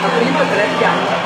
la prima tre piante